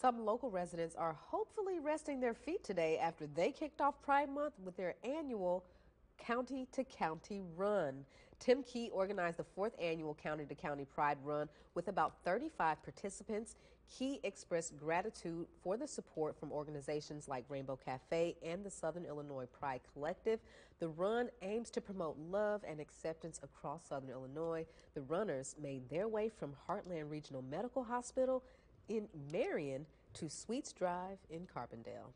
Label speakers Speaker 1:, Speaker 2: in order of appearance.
Speaker 1: Some local residents are hopefully resting their feet today after they kicked off Pride Month with their annual County to County Run. Tim Key organized the fourth annual County to County Pride Run with about 35 participants. Key expressed gratitude for the support from organizations like Rainbow Cafe and the Southern Illinois Pride Collective. The run aims to promote love and acceptance across Southern Illinois. The runners made their way from Heartland Regional Medical Hospital in Marion to Sweets Drive in Carbondale.